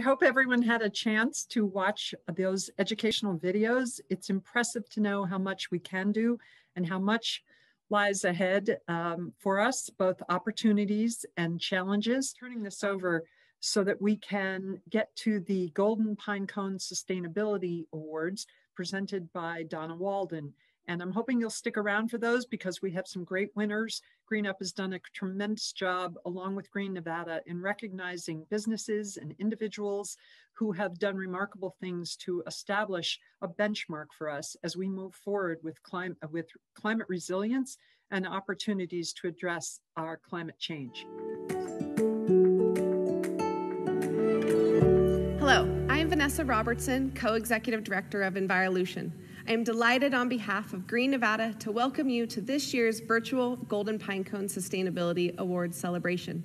hope everyone had a chance to watch those educational videos. It's impressive to know how much we can do and how much lies ahead um, for us, both opportunities and challenges. Turning this over so that we can get to the Golden Pinecone Sustainability Awards presented by Donna Walden. And I'm hoping you'll stick around for those because we have some great winners. Green Up has done a tremendous job along with Green Nevada in recognizing businesses and individuals who have done remarkable things to establish a benchmark for us as we move forward with climate, with climate resilience and opportunities to address our climate change. Vanessa Robertson, Co-Executive Director of Envirolution. I am delighted on behalf of Green Nevada to welcome you to this year's virtual Golden Pinecone Sustainability Awards celebration.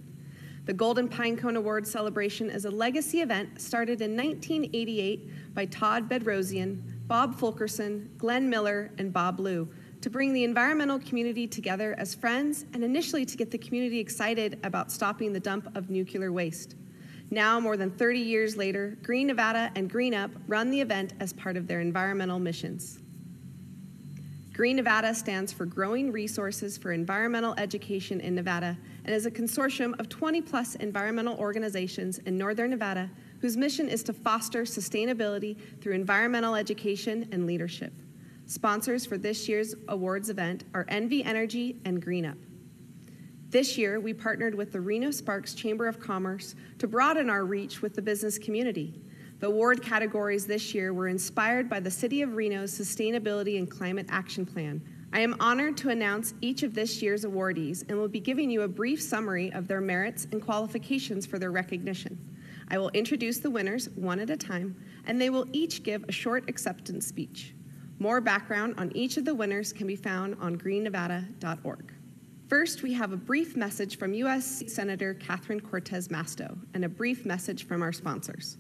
The Golden Pinecone Awards celebration is a legacy event started in 1988 by Todd Bedrosian, Bob Fulkerson, Glenn Miller, and Bob Liu to bring the environmental community together as friends and initially to get the community excited about stopping the dump of nuclear waste. Now, more than 30 years later, Green Nevada and Green Up run the event as part of their environmental missions. Green Nevada stands for Growing Resources for Environmental Education in Nevada and is a consortium of 20 plus environmental organizations in Northern Nevada whose mission is to foster sustainability through environmental education and leadership. Sponsors for this year's awards event are NV Energy and Green Up. This year, we partnered with the Reno Sparks Chamber of Commerce to broaden our reach with the business community. The award categories this year were inspired by the City of Reno's Sustainability and Climate Action Plan. I am honored to announce each of this year's awardees and will be giving you a brief summary of their merits and qualifications for their recognition. I will introduce the winners one at a time, and they will each give a short acceptance speech. More background on each of the winners can be found on greennevada.org. First, we have a brief message from U.S. Senator Catherine Cortez Masto and a brief message from our sponsors.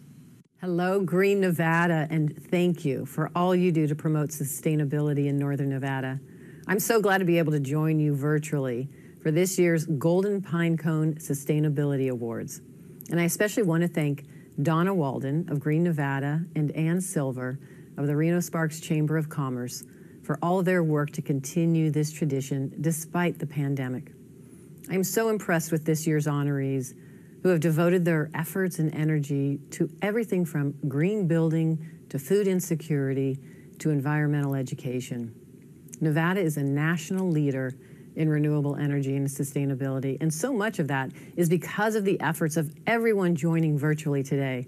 Hello, Green Nevada, and thank you for all you do to promote sustainability in Northern Nevada. I'm so glad to be able to join you virtually for this year's Golden Pinecone Sustainability Awards. And I especially want to thank Donna Walden of Green Nevada and Ann Silver of the Reno Sparks Chamber of Commerce for all their work to continue this tradition despite the pandemic. I am so impressed with this year's honorees who have devoted their efforts and energy to everything from green building to food insecurity to environmental education. Nevada is a national leader in renewable energy and sustainability, and so much of that is because of the efforts of everyone joining virtually today.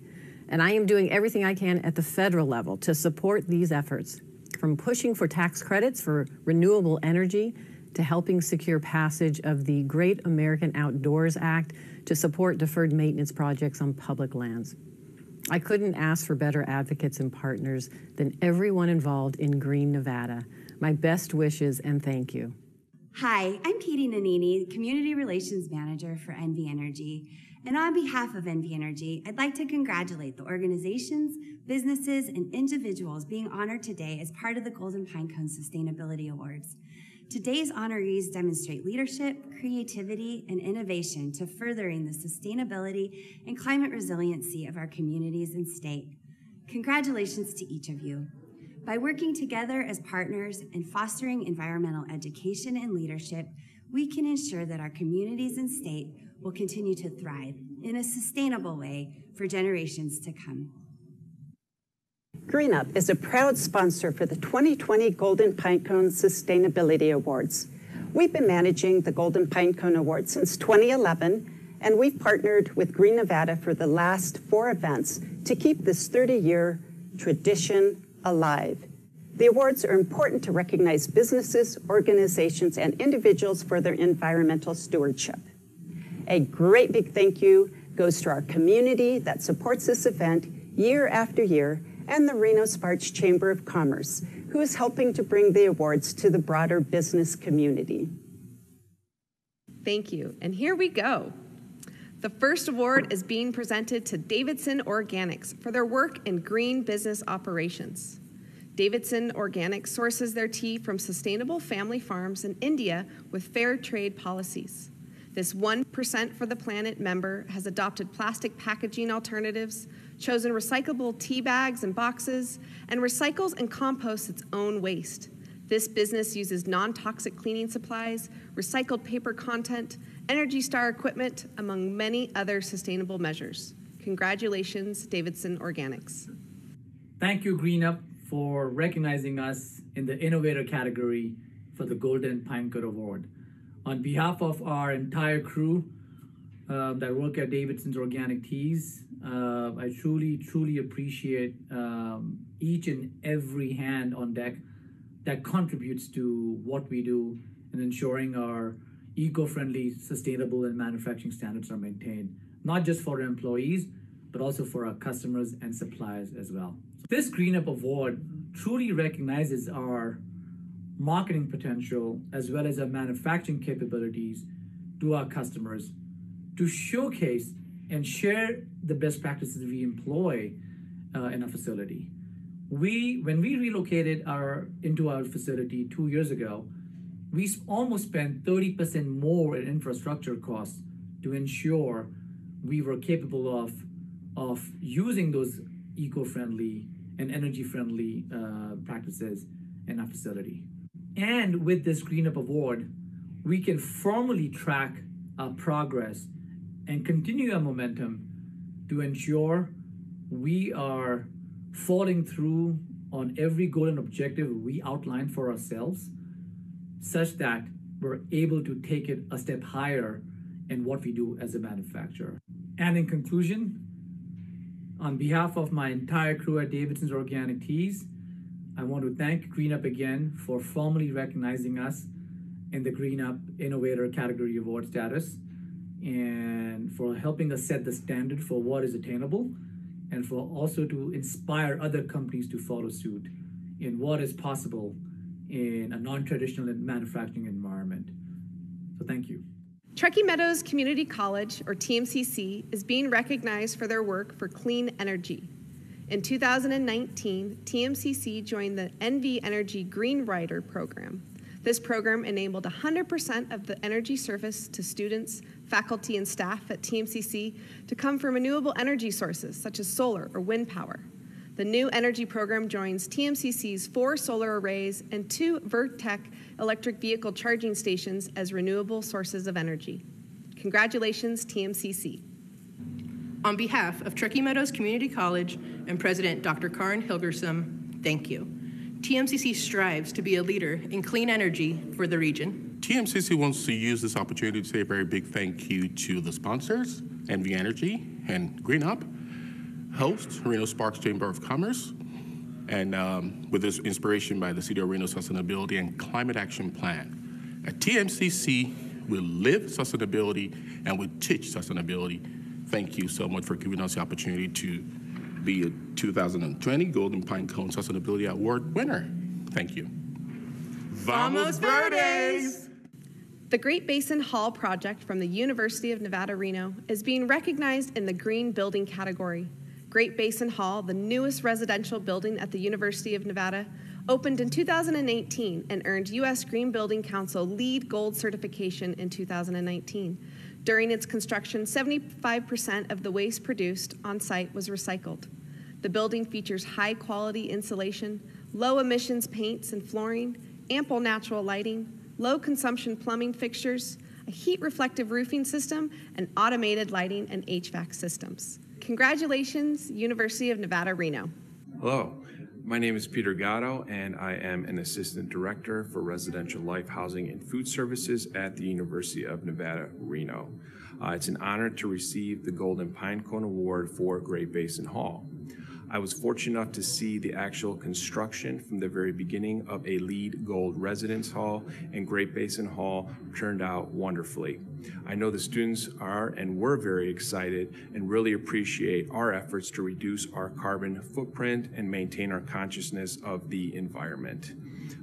And I am doing everything I can at the federal level to support these efforts from pushing for tax credits for renewable energy to helping secure passage of the Great American Outdoors Act to support deferred maintenance projects on public lands. I couldn't ask for better advocates and partners than everyone involved in Green Nevada. My best wishes and thank you. Hi, I'm Katie Nanini, Community Relations Manager for NV Energy. And on behalf of NV Energy, I'd like to congratulate the organizations, businesses, and individuals being honored today as part of the Golden Pinecone Sustainability Awards. Today's honorees demonstrate leadership, creativity, and innovation to furthering the sustainability and climate resiliency of our communities and state. Congratulations to each of you. By working together as partners and fostering environmental education and leadership, we can ensure that our communities and state will continue to thrive in a sustainable way for generations to come. GreenUp is a proud sponsor for the 2020 Golden Pinecone Sustainability Awards. We've been managing the Golden Pinecone Awards since 2011, and we've partnered with Green Nevada for the last four events to keep this 30-year tradition alive. The awards are important to recognize businesses, organizations, and individuals for their environmental stewardship. A great big thank you goes to our community that supports this event year after year and the Reno Sparks Chamber of Commerce, who is helping to bring the awards to the broader business community. Thank you. And here we go. The first award is being presented to Davidson Organics for their work in green business operations. Davidson Organics sources their tea from sustainable family farms in India with fair trade policies. This 1% for the Planet member has adopted plastic packaging alternatives, chosen recyclable tea bags and boxes, and recycles and composts its own waste. This business uses non toxic cleaning supplies, recycled paper content, Energy Star equipment, among many other sustainable measures. Congratulations, Davidson Organics. Thank you, GreenUp, for recognizing us in the Innovator category for the Golden Pinecone Award. On behalf of our entire crew uh, that work at Davidson's Organic Teas, uh, I truly, truly appreciate um, each and every hand on deck that contributes to what we do and ensuring our eco-friendly, sustainable, and manufacturing standards are maintained, not just for employees, but also for our customers and suppliers as well. This Green Up Award truly recognizes our marketing potential as well as our manufacturing capabilities to our customers to showcase and share the best practices we employ uh, in a facility. We, when we relocated our into our facility two years ago, we almost spent 30% more in infrastructure costs to ensure we were capable of of using those eco-friendly and energy-friendly uh, practices in our facility. And with this Green Up Award, we can formally track our progress and continue our momentum to ensure we are following through on every goal and objective we outlined for ourselves, such that we're able to take it a step higher in what we do as a manufacturer. And in conclusion, on behalf of my entire crew at Davidson's Organic Teas, I want to thank GreenUp again for formally recognizing us in the GreenUp Innovator Category Award status and for helping us set the standard for what is attainable and for also to inspire other companies to follow suit in what is possible in a non-traditional manufacturing environment. So thank you. Truckee Meadows Community College, or TMCC, is being recognized for their work for clean energy. In 2019, TMCC joined the NV Energy Green Rider program. This program enabled 100% of the energy service to students, faculty, and staff at TMCC to come from renewable energy sources such as solar or wind power. The new energy program joins TMCC's four solar arrays and two Vertec electric vehicle charging stations as renewable sources of energy. Congratulations, TMCC. On behalf of Truckee Meadows Community College and President Dr. Karin Hilgersom, thank you. TMCC strives to be a leader in clean energy for the region. TMCC wants to use this opportunity to say a very big thank you to the sponsors, NV Energy and Green Up, host, Reno Sparks Chamber of Commerce, and um, with this inspiration by the City of Reno Sustainability and Climate Action Plan. At TMCC, we live sustainability and we teach sustainability. Thank you so much for giving us the opportunity to be a 2020 Golden Pine Cone Sustainability Award winner. Thank you. Vamos Verdes! The Great Basin Hall project from the University of Nevada, Reno is being recognized in the Green Building category. Great Basin Hall, the newest residential building at the University of Nevada, opened in 2018 and earned U.S. Green Building Council LEED Gold certification in 2019. During its construction, 75% of the waste produced on site was recycled. The building features high quality insulation, low emissions paints and flooring, ample natural lighting, low consumption plumbing fixtures, a heat reflective roofing system, and automated lighting and HVAC systems. Congratulations, University of Nevada, Reno. Hello, my name is Peter Gatto, and I am an Assistant Director for Residential Life Housing and Food Services at the University of Nevada, Reno. Uh, it's an honor to receive the Golden Pinecone Award for Great Basin Hall. I was fortunate enough to see the actual construction from the very beginning of a LEED Gold Residence Hall, and Great Basin Hall turned out wonderfully. I know the students are and were very excited and really appreciate our efforts to reduce our carbon footprint and maintain our consciousness of the environment.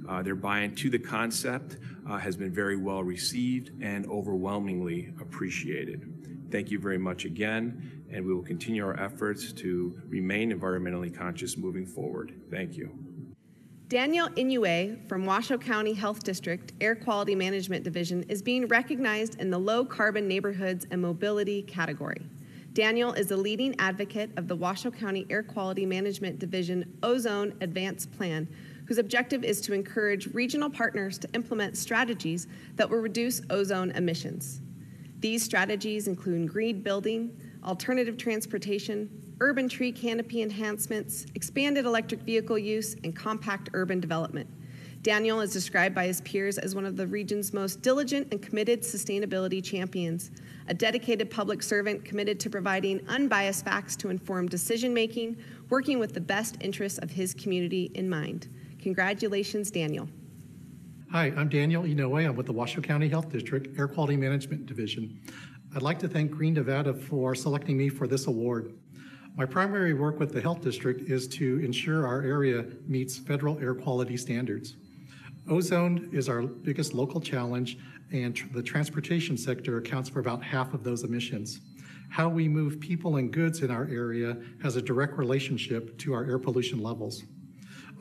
Uh, their buy-in to the concept uh, has been very well received and overwhelmingly appreciated. Thank you very much again, and we will continue our efforts to remain environmentally conscious moving forward. Thank you. Daniel Inouye from Washoe County Health District Air Quality Management Division is being recognized in the low carbon neighborhoods and mobility category. Daniel is a leading advocate of the Washoe County Air Quality Management Division Ozone Advance Plan, whose objective is to encourage regional partners to implement strategies that will reduce ozone emissions. These strategies include green building, alternative transportation, urban tree canopy enhancements, expanded electric vehicle use, and compact urban development. Daniel is described by his peers as one of the region's most diligent and committed sustainability champions, a dedicated public servant committed to providing unbiased facts to inform decision making, working with the best interests of his community in mind. Congratulations, Daniel. Hi, I'm Daniel Inouye. I'm with the Washoe County Health District Air Quality Management Division. I'd like to thank Green Nevada for selecting me for this award. My primary work with the Health District is to ensure our area meets federal air quality standards. Ozone is our biggest local challenge, and the transportation sector accounts for about half of those emissions. How we move people and goods in our area has a direct relationship to our air pollution levels.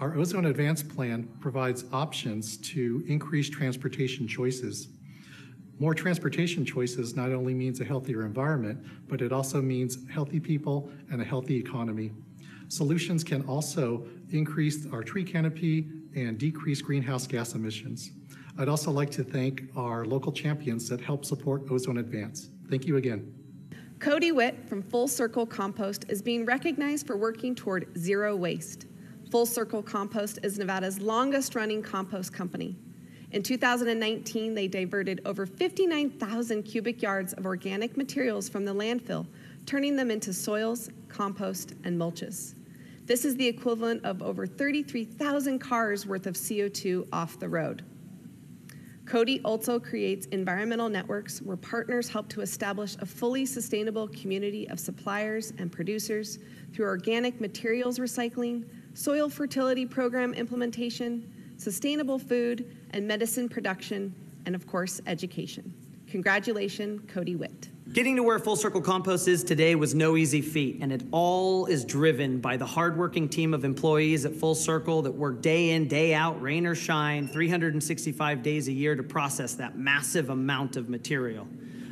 Our Ozone Advance Plan provides options to increase transportation choices. More transportation choices not only means a healthier environment, but it also means healthy people and a healthy economy. Solutions can also increase our tree canopy and decrease greenhouse gas emissions. I'd also like to thank our local champions that help support Ozone Advance. Thank you again. Cody Witt from Full Circle Compost is being recognized for working toward zero waste. Full Circle Compost is Nevada's longest running compost company. In 2019, they diverted over 59,000 cubic yards of organic materials from the landfill, turning them into soils, compost, and mulches. This is the equivalent of over 33,000 cars worth of CO2 off the road. Cody also creates environmental networks where partners help to establish a fully sustainable community of suppliers and producers through organic materials recycling, soil fertility program implementation, sustainable food and medicine production, and of course, education. Congratulations, Cody Witt. Getting to where Full Circle Compost is today was no easy feat, and it all is driven by the hardworking team of employees at Full Circle that work day in, day out, rain or shine, 365 days a year to process that massive amount of material.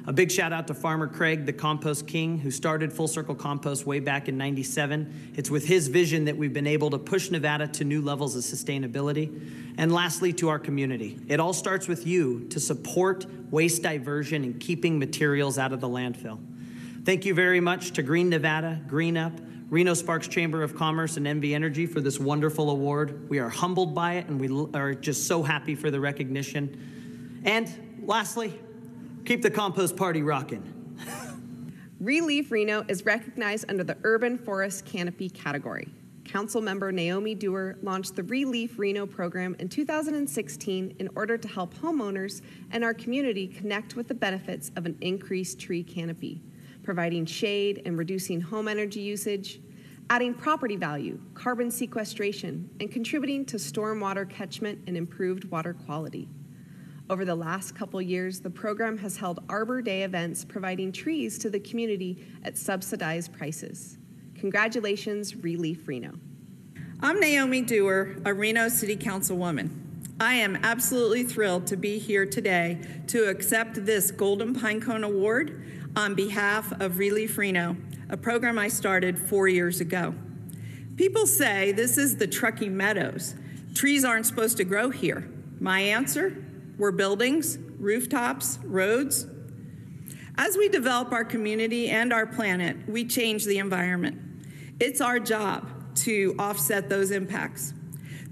A big shout out to Farmer Craig, the compost king, who started Full Circle Compost way back in 97. It's with his vision that we've been able to push Nevada to new levels of sustainability. And lastly, to our community. It all starts with you to support waste diversion and keeping materials out of the landfill. Thank you very much to Green Nevada, Green Up, Reno Sparks Chamber of Commerce, and NV Energy for this wonderful award. We are humbled by it and we are just so happy for the recognition. And lastly, Keep the compost party rocking. ReLeaf Reno is recognized under the Urban Forest Canopy category. Councilmember Naomi Duerr launched the ReLeaf Reno program in 2016 in order to help homeowners and our community connect with the benefits of an increased tree canopy, providing shade and reducing home energy usage, adding property value, carbon sequestration, and contributing to stormwater catchment and improved water quality. Over the last couple years, the program has held Arbor Day events providing trees to the community at subsidized prices. Congratulations, ReLeaf Reno. I'm Naomi Duerr, a Reno City Councilwoman. I am absolutely thrilled to be here today to accept this Golden Pinecone Award on behalf of ReLeaf Reno, a program I started four years ago. People say this is the Truckee Meadows. Trees aren't supposed to grow here. My answer we're buildings, rooftops, roads. As we develop our community and our planet, we change the environment. It's our job to offset those impacts.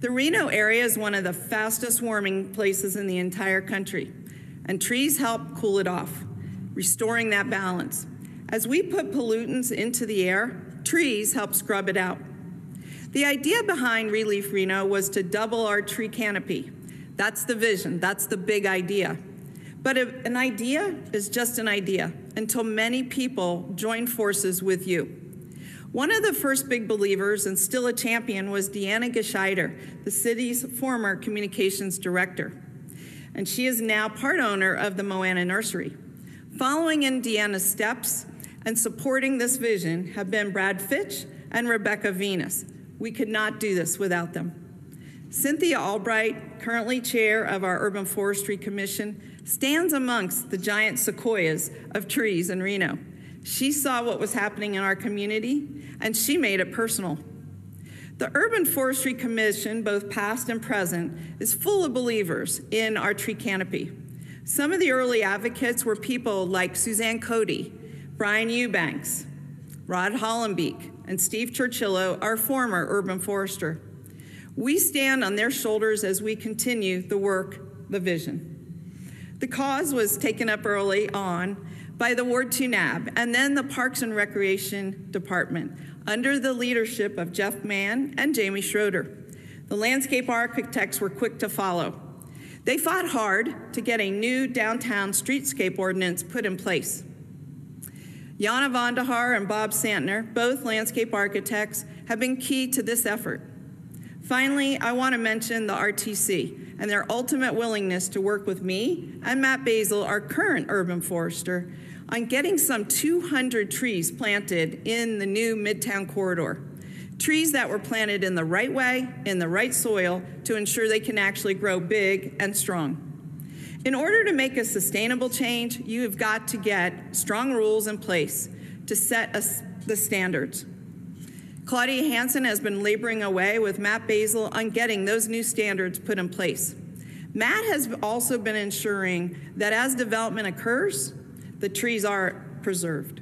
The Reno area is one of the fastest warming places in the entire country, and trees help cool it off, restoring that balance. As we put pollutants into the air, trees help scrub it out. The idea behind ReLeaf Reno was to double our tree canopy that's the vision, that's the big idea. But an idea is just an idea until many people join forces with you. One of the first big believers and still a champion was Deanna Gescheider, the city's former communications director. And she is now part owner of the Moana Nursery. Following in Deanna's steps and supporting this vision have been Brad Fitch and Rebecca Venus. We could not do this without them. Cynthia Albright, currently chair of our Urban Forestry Commission, stands amongst the giant sequoias of trees in Reno. She saw what was happening in our community and she made it personal. The Urban Forestry Commission, both past and present, is full of believers in our tree canopy. Some of the early advocates were people like Suzanne Cody, Brian Eubanks, Rod Hollenbeek, and Steve Churchillo, our former urban forester. We stand on their shoulders as we continue the work, the vision. The cause was taken up early on by the Ward 2 NAB and then the Parks and Recreation Department under the leadership of Jeff Mann and Jamie Schroeder. The landscape architects were quick to follow. They fought hard to get a new downtown streetscape ordinance put in place. Jana Vandahar and Bob Santner, both landscape architects, have been key to this effort. Finally, I want to mention the RTC and their ultimate willingness to work with me and Matt Basil, our current urban forester, on getting some 200 trees planted in the new Midtown corridor. Trees that were planted in the right way, in the right soil, to ensure they can actually grow big and strong. In order to make a sustainable change, you have got to get strong rules in place to set a, the standards. Claudia Hanson has been laboring away with Matt Basil on getting those new standards put in place. Matt has also been ensuring that as development occurs, the trees are preserved.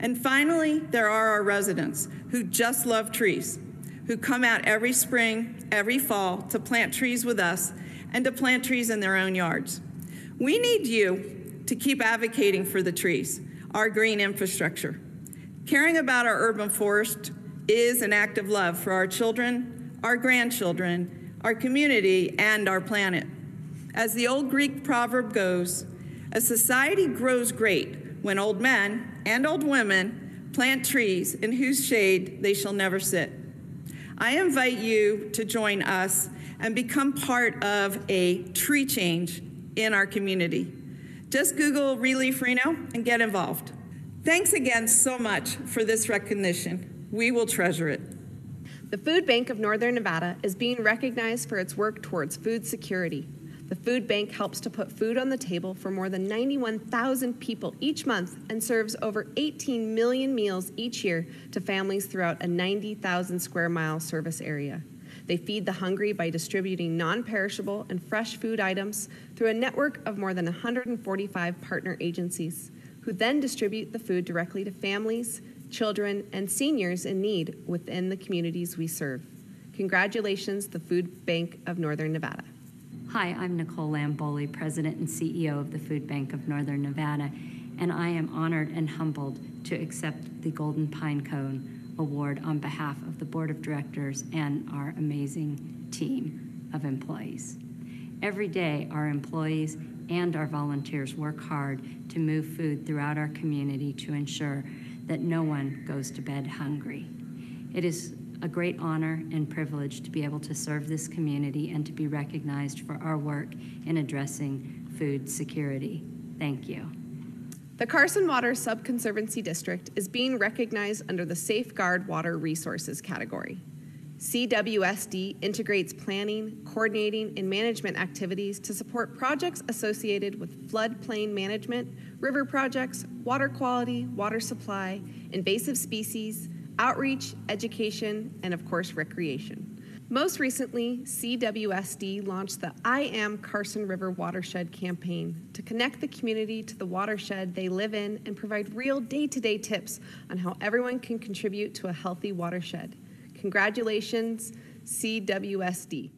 And finally, there are our residents who just love trees, who come out every spring, every fall to plant trees with us and to plant trees in their own yards. We need you to keep advocating for the trees, our green infrastructure. Caring about our urban forest is an act of love for our children, our grandchildren, our community, and our planet. As the old Greek proverb goes, a society grows great when old men and old women plant trees in whose shade they shall never sit. I invite you to join us and become part of a tree change in our community. Just Google ReLeaf Reno and get involved. Thanks again so much for this recognition. We will treasure it. The Food Bank of Northern Nevada is being recognized for its work towards food security. The food bank helps to put food on the table for more than 91,000 people each month and serves over 18 million meals each year to families throughout a 90,000 square mile service area. They feed the hungry by distributing non perishable and fresh food items through a network of more than 145 partner agencies, who then distribute the food directly to families, children, and seniors in need within the communities we serve. Congratulations, the Food Bank of Northern Nevada. Hi, I'm Nicole Lamboley, President and CEO of the Food Bank of Northern Nevada, and I am honored and humbled to accept the Golden Pine Cone Award on behalf of the Board of Directors and our amazing team of employees. Every day, our employees and our volunteers work hard to move food throughout our community to ensure that no one goes to bed hungry. It is a great honor and privilege to be able to serve this community and to be recognized for our work in addressing food security. Thank you. The Carson Water Subconservancy District is being recognized under the Safeguard Water Resources category. CWSD integrates planning, coordinating, and management activities to support projects associated with floodplain management, river projects, water quality, water supply, invasive species, outreach, education, and of course, recreation. Most recently, CWSD launched the I Am Carson River Watershed campaign to connect the community to the watershed they live in and provide real day to day tips on how everyone can contribute to a healthy watershed. Congratulations, CWSD.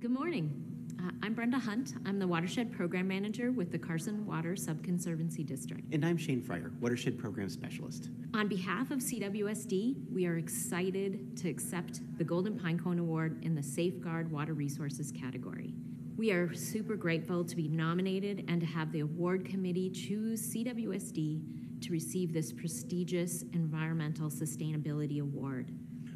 Good morning. Uh, I'm Brenda Hunt. I'm the Watershed Program Manager with the Carson Water Subconservancy District. And I'm Shane Fryer, Watershed Program Specialist. On behalf of CWSD, we are excited to accept the Golden Pine Cone Award in the Safeguard Water Resources category. We are super grateful to be nominated and to have the award committee choose CWSD to receive this prestigious environmental sustainability award.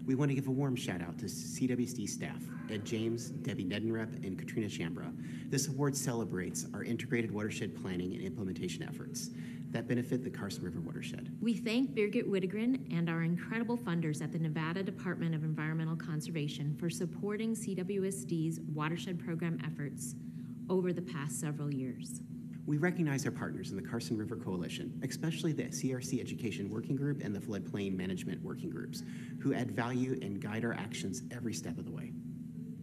We want to give a warm shout out to CWSD staff, Ed James, Debbie Neddenriep, and Katrina Chambra. This award celebrates our integrated watershed planning and implementation efforts. that benefit the Carson River watershed. We thank Birgit Widegren and our incredible funders at the Nevada Department of Environmental Conservation for supporting CWSD's watershed program efforts over the past several years. We recognize our partners in the Carson River Coalition, especially the CRC Education Working Group and the Floodplain Management Working Groups, who add value and guide our actions every step of the way.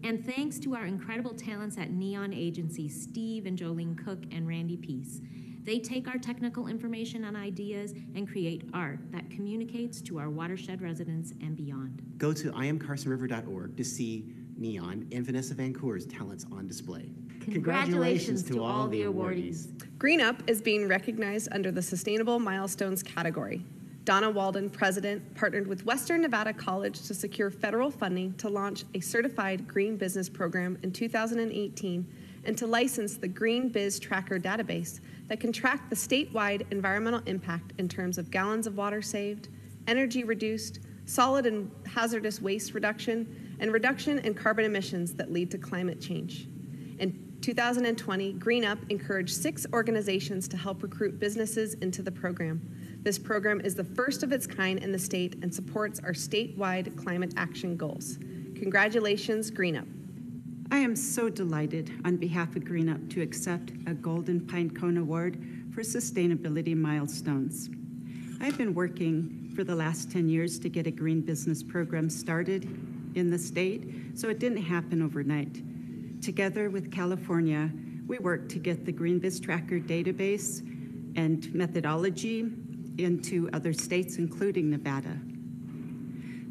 And thanks to our incredible talents at Neon Agency, Steve and Jolene Cook and Randy Peace. They take our technical information and ideas and create art that communicates to our watershed residents and beyond. Go to iamcarsonriver.org to see Neon and Vanessa Vancour's talents on display. Congratulations to all the awardees. Green Up is being recognized under the Sustainable Milestones category. Donna Walden, president, partnered with Western Nevada College to secure federal funding to launch a certified green business program in 2018 and to license the Green Biz Tracker database that can track the statewide environmental impact in terms of gallons of water saved, energy reduced, solid and hazardous waste reduction, and reduction in carbon emissions that lead to climate change. In 2020, Green Up encouraged six organizations to help recruit businesses into the program. This program is the first of its kind in the state and supports our statewide climate action goals. Congratulations, Green Up. I am so delighted on behalf of Green Up to accept a Golden Pine Cone Award for sustainability milestones. I've been working for the last 10 years to get a green business program started in the state, so it didn't happen overnight. Together with California, we worked to get the Green Biz Tracker database and methodology into other states, including Nevada.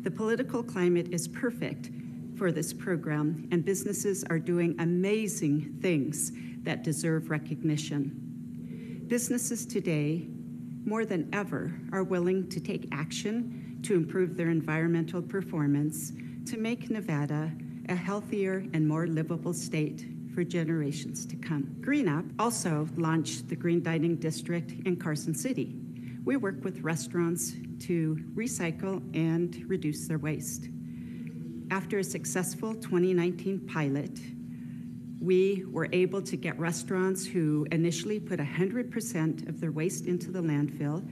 The political climate is perfect for this program, and businesses are doing amazing things that deserve recognition. Businesses today, more than ever, are willing to take action to improve their environmental performance to make Nevada a healthier and more livable state for generations to come. Green Up also launched the Green Dining District in Carson City. We work with restaurants to recycle and reduce their waste. After a successful 2019 pilot, we were able to get restaurants who initially put 100% of their waste into the landfill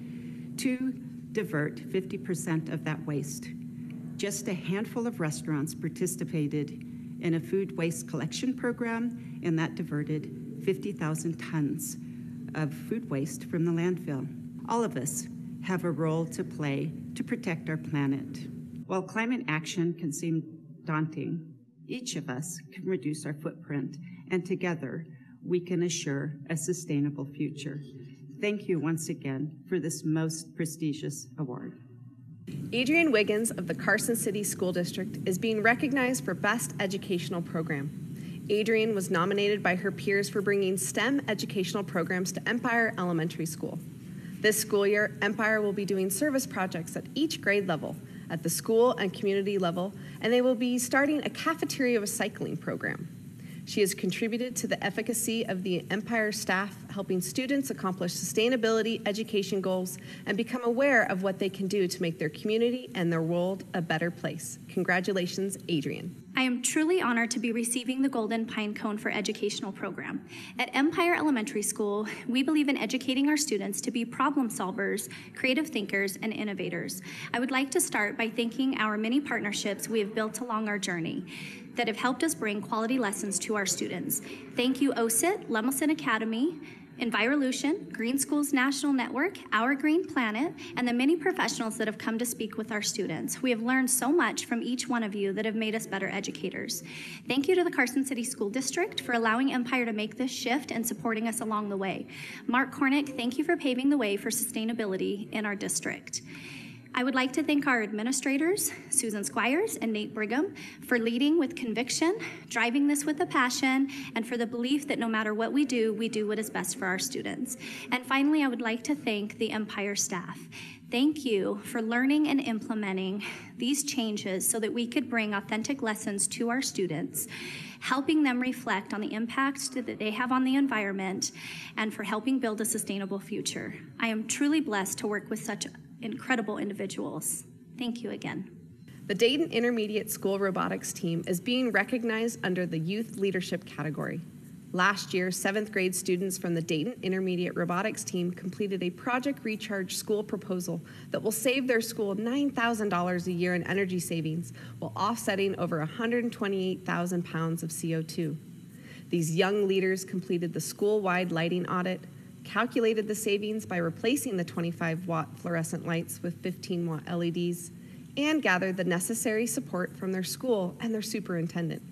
to divert 50% of that waste. Just a handful of restaurants participated in a food waste collection program, and that diverted 50,000 tons of food waste from the landfill. All of us have a role to play to protect our planet. While climate action can seem daunting, each of us can reduce our footprint, and together we can assure a sustainable future. Thank you once again for this most prestigious award. Adrienne Wiggins of the Carson City School District is being recognized for Best Educational Program. Adrienne was nominated by her peers for bringing STEM educational programs to Empire Elementary School. This school year, Empire will be doing service projects at each grade level, at the school and community level, and they will be starting a cafeteria recycling program. She has contributed to the efficacy of the Empire staff, helping students accomplish sustainability education goals and become aware of what they can do to make their community and their world a better place. Congratulations, Adrian. I am truly honored to be receiving the Golden Pine Cone for Educational program. At Empire Elementary School, we believe in educating our students to be problem solvers, creative thinkers, and innovators. I would like to start by thanking our many partnerships we have built along our journey that have helped us bring quality lessons to our students. Thank you, OSIT, Lemelson Academy, Envirolution, Green Schools National Network, Our Green Planet, and the many professionals that have come to speak with our students. We have learned so much from each one of you that have made us better educators. Thank you to the Carson City School District for allowing Empire to make this shift and supporting us along the way. Mark Cornick, thank you for paving the way for sustainability in our district. I would like to thank our administrators, Susan Squires and Nate Brigham, for leading with conviction, driving this with a passion, and for the belief that no matter what we do, we do what is best for our students. And finally, I would like to thank the Empire staff. Thank you for learning and implementing these changes so that we could bring authentic lessons to our students, helping them reflect on the impact that they have on the environment, and for helping build a sustainable future. I am truly blessed to work with such incredible individuals. Thank you again. The Dayton Intermediate School Robotics team is being recognized under the Youth Leadership category. Last year, seventh grade students from the Dayton Intermediate Robotics team completed a Project Recharge school proposal that will save their school $9,000 a year in energy savings while offsetting over 128,000 pounds of CO2. These young leaders completed the school wide lighting audit, calculated the savings by replacing the 25 watt fluorescent lights with 15 watt LEDs, and gathered the necessary support from their school and their superintendent.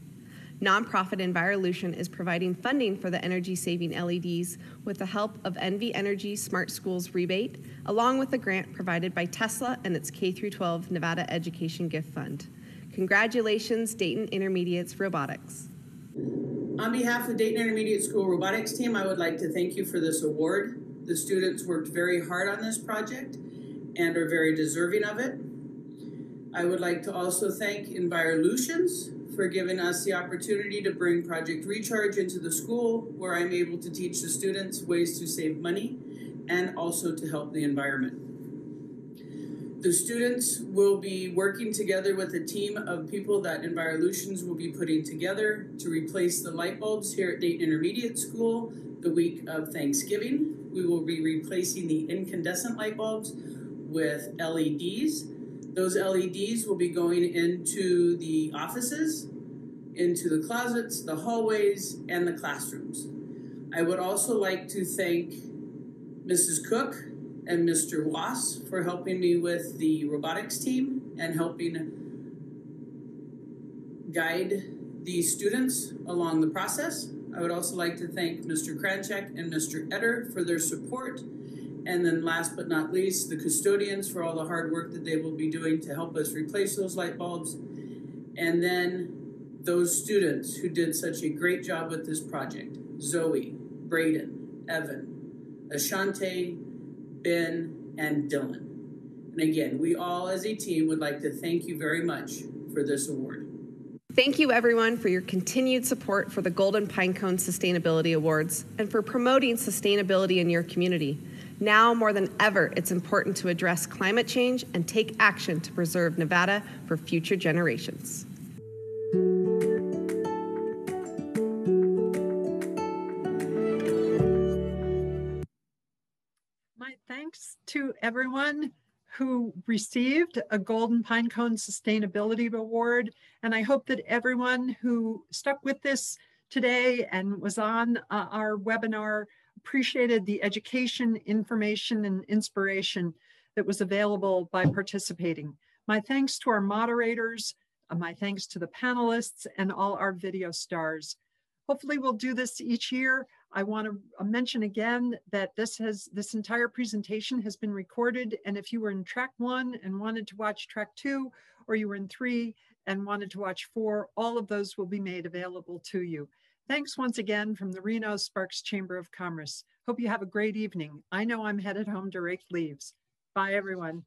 Nonprofit Envirolution is providing funding for the energy saving LEDs with the help of NV Energy Smart Schools rebate, along with a grant provided by Tesla and its K 12 Nevada Education Gift Fund. Congratulations, Dayton Intermediate's Robotics. On behalf of the Dayton Intermediate School Robotics team, I would like to thank you for this award. The students worked very hard on this project and are very deserving of it. I would like to also thank Envirolutions for giving us the opportunity to bring Project Recharge into the school where I'm able to teach the students ways to save money and also to help the environment. The students will be working together with a team of people that Envirolutions will be putting together to replace the light bulbs here at Dayton Intermediate School the week of Thanksgiving. We will be replacing the incandescent light bulbs with LEDs those LEDs will be going into the offices, into the closets, the hallways, and the classrooms. I would also like to thank Mrs. Cook and Mr. Wass for helping me with the robotics team and helping guide the students along the process. I would also like to thank Mr. Kranchek and Mr. Etter for their support and then last but not least, the custodians for all the hard work that they will be doing to help us replace those light bulbs. And then those students who did such a great job with this project, Zoe, Braden, Evan, Ashante, Ben, and Dylan. And again, we all as a team would like to thank you very much for this award. Thank you, everyone, for your continued support for the Golden Pinecone Sustainability Awards and for promoting sustainability in your community. Now more than ever, it's important to address climate change and take action to preserve Nevada for future generations. Everyone who received a Golden Pinecone Sustainability Award. And I hope that everyone who stuck with this today and was on uh, our webinar appreciated the education, information, and inspiration that was available by participating. My thanks to our moderators, uh, my thanks to the panelists, and all our video stars. Hopefully we'll do this each year. I want to uh, mention again that this has this entire presentation has been recorded. And if you were in track one and wanted to watch track two, or you were in three and wanted to watch four, all of those will be made available to you. Thanks once again from the Reno Sparks Chamber of Commerce. Hope you have a great evening. I know I'm headed home to rake leaves. Bye, everyone.